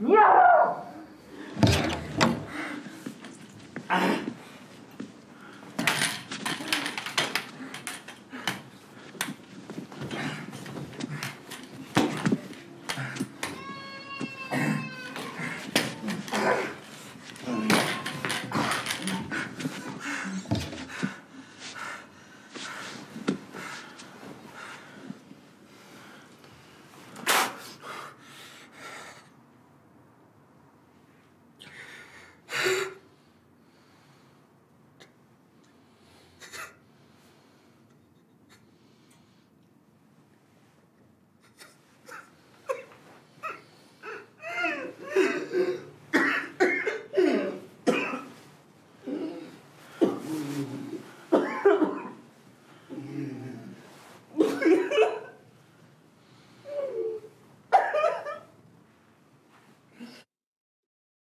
Yeah!